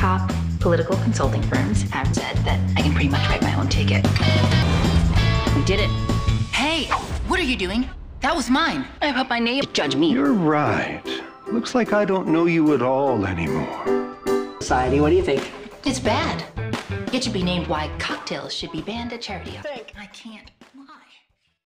top political consulting firms have said that I can pretty much write my own ticket. We did it. Hey, what are you doing? That was mine. I put my name to judge me. You're right. Looks like I don't know you at all anymore. Society, what do you think? It's bad. It should be named Why Cocktails Should Be Banned at Charity. Think. I can't.